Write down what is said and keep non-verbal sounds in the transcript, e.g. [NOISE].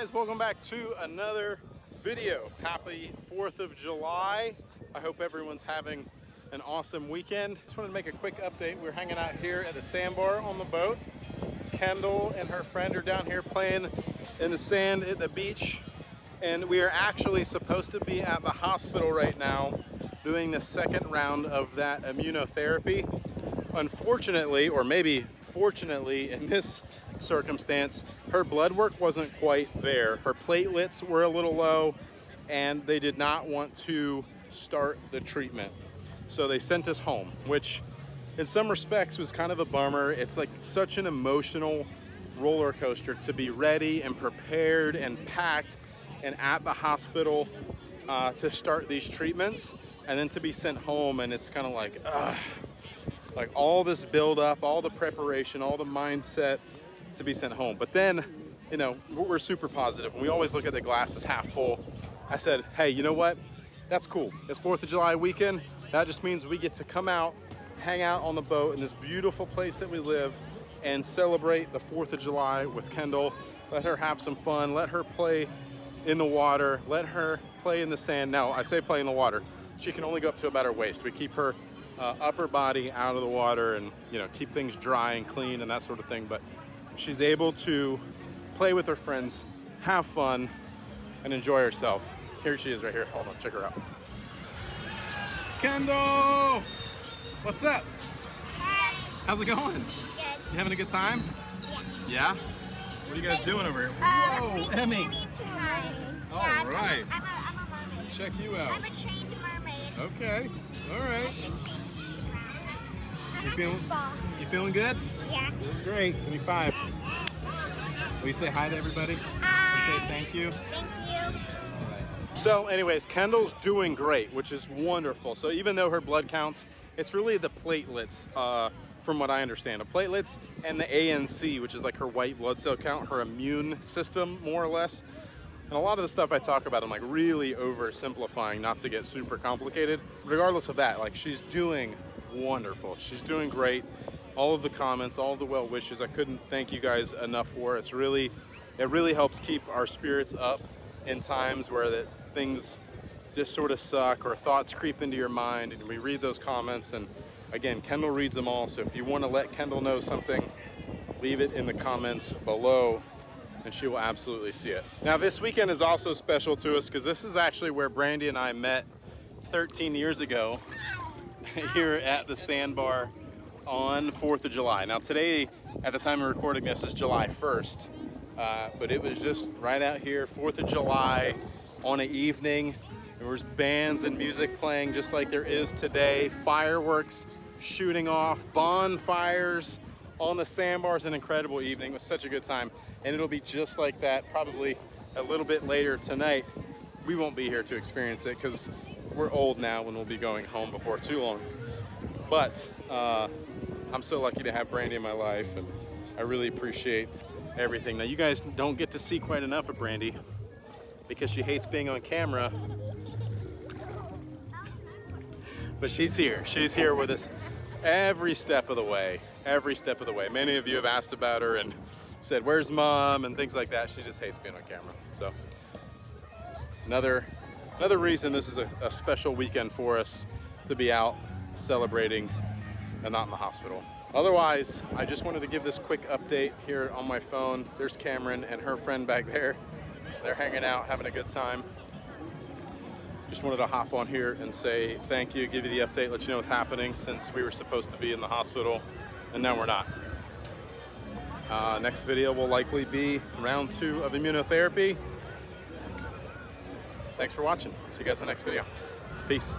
guys, welcome back to another video. Happy 4th of July. I hope everyone's having an awesome weekend. Just wanted to make a quick update. We're hanging out here at the sandbar on the boat. Kendall and her friend are down here playing in the sand at the beach. And we are actually supposed to be at the hospital right now doing the second round of that immunotherapy. Unfortunately, or maybe fortunately in this circumstance, her blood work wasn't quite there. Her platelets were a little low and they did not want to start the treatment. So they sent us home, which in some respects was kind of a bummer. It's like such an emotional roller coaster to be ready and prepared and packed and at the hospital uh, to start these treatments and then to be sent home and it's kind of like, ugh like all this build up, all the preparation, all the mindset to be sent home. But then, you know, we're super positive. We always look at the glass as half full. I said, hey, you know what? That's cool. It's 4th of July weekend. That just means we get to come out, hang out on the boat in this beautiful place that we live and celebrate the 4th of July with Kendall. Let her have some fun. Let her play in the water. Let her play in the sand. Now, I say play in the water. She can only go up to about her waist. We keep her uh, upper body out of the water and you know keep things dry and clean and that sort of thing but she's able to play with her friends have fun and enjoy herself here she is right here hold on check her out kendall what's up Hi. how's it going Good. you having a good time Yeah. yeah what are you guys doing over here Uh, whoa emmy. All yeah, right. I'm, a, I'm, a, I'm a mermaid. check you out. I'm a trained mermaid. okay all right You feeling- you feeling good Yeah. great give me five will you say hi to everybody Hi. say thank you Thank you. So anyways, Kendall's doing great, which is wonderful. So even though her blood counts, it's really the platelets, uh, from what I understand. The platelets and the ANC, which is like her white blood cell count, her immune system, more or less. And a lot of the stuff I talk about, I'm like really oversimplifying, not to get super complicated. Regardless of that, like she's doing wonderful. She's doing great. All of the comments, all the well wishes, I couldn't thank you guys enough for. It's really, it really helps keep our spirits up in times where that things just sort of suck or thoughts creep into your mind and we read those comments and again Kendall reads them all so if you want to let Kendall know something leave it in the comments below and she will absolutely see it. Now this weekend is also special to us because this is actually where Brandy and I met 13 years ago [LAUGHS] here at the sandbar on 4th of July. Now today, at the time of recording this, is July 1st, uh, but it was just right out here, 4th of July on an evening. There was bands and music playing just like there is today, fireworks shooting off, bonfires on the sandbars, an incredible evening. It was such a good time. And it'll be just like that probably a little bit later tonight. We won't be here to experience it because we're old now and we'll be going home before too long. But uh, I'm so lucky to have Brandy in my life and I really appreciate everything. Now you guys don't get to see quite enough of Brandy because she hates being on camera. But she's here. She's here with us every step of the way. Every step of the way. Many of you have asked about her and said, where's mom? And things like that. She just hates being on camera. So another another reason this is a, a special weekend for us to be out celebrating and not in the hospital. Otherwise, I just wanted to give this quick update here on my phone. There's Cameron and her friend back there. They're hanging out, having a good time. Just wanted to hop on here and say thank you, give you the update, let you know what's happening since we were supposed to be in the hospital and now we're not. Uh, next video will likely be round two of immunotherapy. Thanks for watching. See you guys in the next video. Peace.